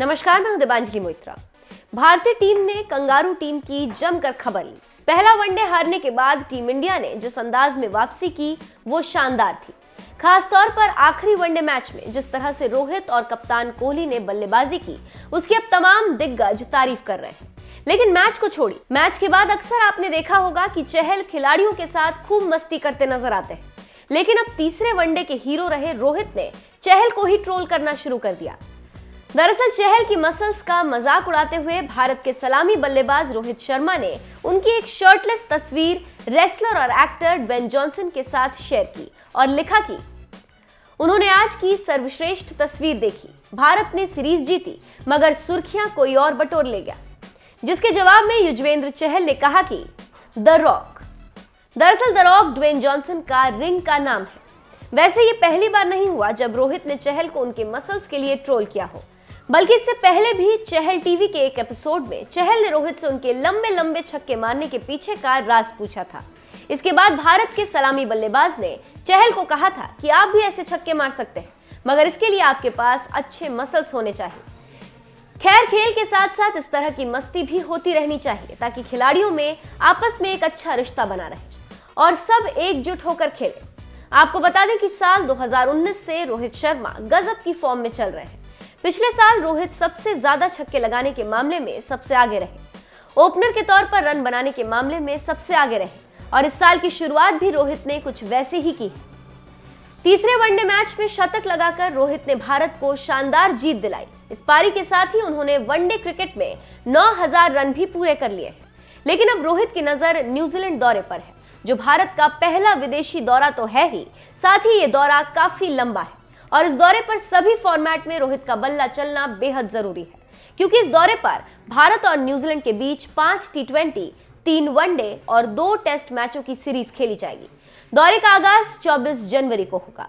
नमस्कार, मैं हूँ दिबांजलि मोइत्रा। भारतीय टीम ने कंगारू टीम की जमकर खबर ली। पहला वनडे हारने के बाद टीम इंडिया ने जिस अंदाज में वापसी की, वो शानदार थी। खासतौर पर आखिरी वनडे मैच में जिस तरह से रोहित और कप्तान कोहली ने बल्लेबाजी की, उसकी अब तमाम दिग्गज तारीफ़ कर रहे हैं। लेकिन मैच को छोड़ी मैच के बाद अक्सर आपने देखा होगा कि चहल खिलाड़ियों के साथ खूब मस्ती करते नज़र आते हैं। लेकिन अब तीसरे वनडे के हीरो रहे रोहित ने चहल को ही ट्रोल करना शुरू कर दिया। दरअसल चहल की मसल्स का मज़ाक उड़ाते हुए भारत के सलामी बल्लेबाज रोहित शर्मा ने उनकी एक शर्टलेस तस्वीर रेसलर और एक्टर बेन जॉनसन के साथ शेयर की और लिखा कि, उन्होंने आज की सर्वश्रेष्ठ तस्वीर देखी। भारत ने सीरीज़ जीती, मगर सुर्खियाँ कोई और बटोर ले गया। जिसके जवाब में युजवेंद्र चहल ने कहा कि, द रॉक। दरअसल द रॉक ड्वेन जॉनसन का रिंग का नाम है। वैसे ये पहली बार नहीं हुआ जब रोहित ने चहल को उनके मसल्स के लिए ट्रोल किया हो। बल्कि इससे पहले भी चहल टीवी के एक एपिसोड में चहल ने रोहित से उनके लंबे लंबे छक्के मारने के पीछे का राज पूछा था। इसके बाद भारत के सलामी बल्लेबाज ने चहल को कहा था कि आप भी ऐसे छक्के मार सकते हैं, मगर इसके लिए आपके पास अच्छे मसल्स होने चाहिए। खैर, खेल के साथ साथ इस तरह की मस्ती भी होती रहनी चाहिए, ताकि खिलाड़ियों में आपस में एक अच्छा रिश्ता बना रहे। और सब एकजुट होकर खेले। आपको बता दें कि साल 2019 से रोहित शर्मा गजब की फॉर्म में चल रहे हैं। पिछले साल रोहित सबसे ज़्यादा छक्के लगाने के मामले में सबसे आगे रहे। ओपनर के तौर पर रन बनाने के मामले में सबसे आगे रहे और इस साल की शुरुआत भी रोहित ने कुछ वैसे ही की तीसरे वनडे मैच में शतक लगाकर रोहित ने भारत को शानदार जीत दिलाई। इस पारी के साथ ही उन्होंने वनडे क्रिकेट में 9000 रन भी पूरे कर लिए लेकिन अब रोहित की नज़र न्यूजीलैंड दौरे पर है, जो भारत का पहला विदेशी दौरा तो है ही, साथ ही ये दौरा काफ़ी लंबा है। और इस दौरे पर सभी फॉर्मेट में रोहित का बल्ला चलना बेहद ज़रूरी है, क्योंकि इस दौरे पर भारत और न्यूजीलैंड के बीच पाँच टी ट्वेंटी तीन वनडे और दो टेस्ट मैचों की सीरीज़ खेली जाएगी। दौरे का आगाज़ 24 जनवरी को होगा।